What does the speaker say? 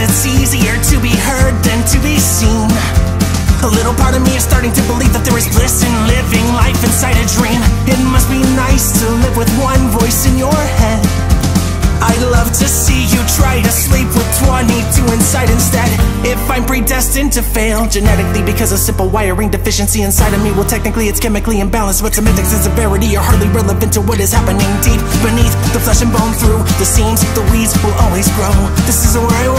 it's easier to be heard than to be seen. A little part of me is starting to believe that there is bliss in living life inside a dream. It must be nice to live with one voice in your head. I'd love to see you try to sleep with 22 inside instead. If I'm predestined to fail genetically because a simple wiring deficiency inside of me Well technically it's chemically imbalanced but semantics and severity are hardly relevant to what is happening deep beneath The flesh and bone through the seams, the weeds will always grow. This is where I